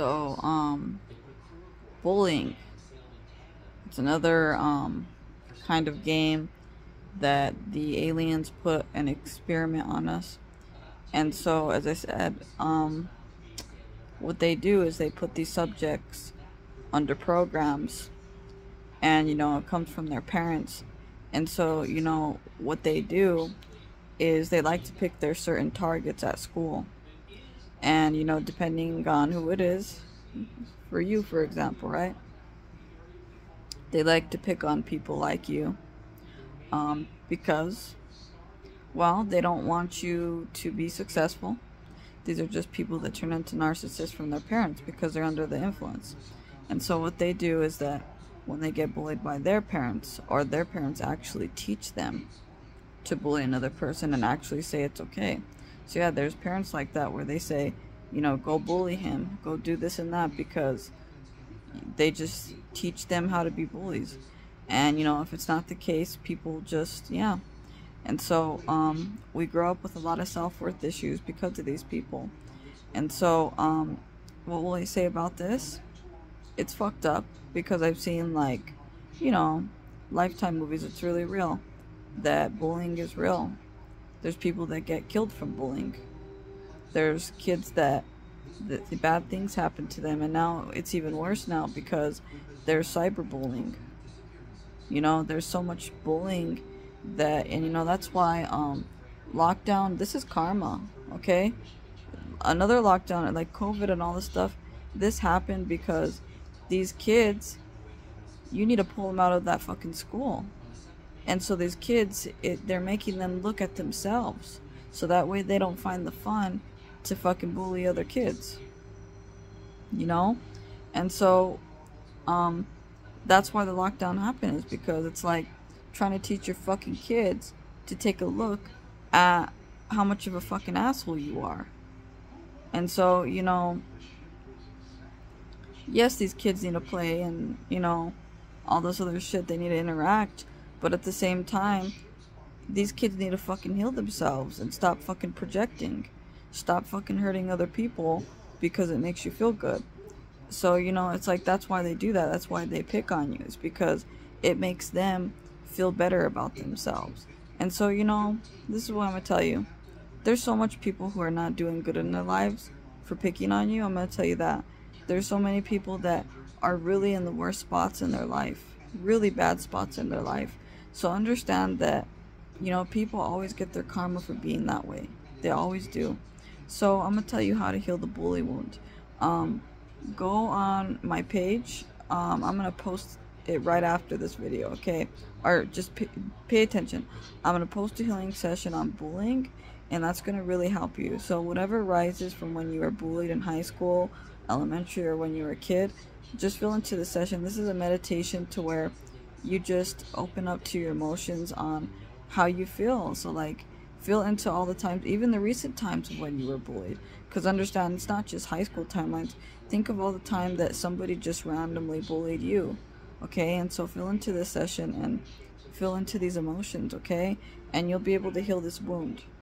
So, um, bullying. It's another um, kind of game that the aliens put an experiment on us. And so, as I said, um, what they do is they put these subjects under programs, and you know, it comes from their parents. And so, you know, what they do is they like to pick their certain targets at school. And, you know, depending on who it is, for you, for example, right? They like to pick on people like you um, because, well, they don't want you to be successful. These are just people that turn into narcissists from their parents because they're under the influence. And so, what they do is that when they get bullied by their parents, or their parents actually teach them to bully another person and actually say it's okay. So, yeah, there's parents like that where they say, you know, go bully him, go do this and that because they just teach them how to be bullies. And, you know, if it's not the case, people just, yeah. And so um, we grow up with a lot of self worth issues because of these people. And so, um, what will I say about this? It's fucked up because I've seen, like, you know, Lifetime movies, it's really real. That bullying is real. There's people that get killed from bullying. There's kids that the, the bad things happen to them and now it's even worse now because there's cyberbullying. You know there's so much bullying that and you know that's why um lockdown this is karma okay? Another lockdown like covid and all this stuff this happened because these kids you need to pull them out of that fucking school and so these kids it, they're making them look at themselves so that way they don't find the fun to fucking bully other kids. You know? And so, um, that's why the lockdown happened, is because it's like trying to teach your fucking kids to take a look at how much of a fucking asshole you are. And so, you know, yes, these kids need to play and, you know, all this other shit, they need to interact. But at the same time, these kids need to fucking heal themselves and stop fucking projecting. Stop fucking hurting other people because it makes you feel good. So, you know, it's like that's why they do that. That's why they pick on you, is because it makes them feel better about themselves. And so, you know, this is what I'm gonna tell you. There's so much people who are not doing good in their lives for picking on you. I'm gonna tell you that. There's so many people that are really in the worst spots in their life, really bad spots in their life. So understand that, you know, people always get their karma for being that way. They always do. So I'm gonna tell you how to heal the bully wound. Um, go on my page. Um, I'm gonna post it right after this video, okay? Or just pay, pay attention. I'm gonna post a healing session on bullying, and that's gonna really help you. So whatever rises from when you were bullied in high school, elementary, or when you were a kid, just fill into the session. This is a meditation to where you just open up to your emotions on how you feel. So like feel into all the times, even the recent times when you were bullied. Because understand, it's not just high school timelines. Think of all the time that somebody just randomly bullied you. Okay, and so feel into this session and feel into these emotions, okay? And you'll be able to heal this wound.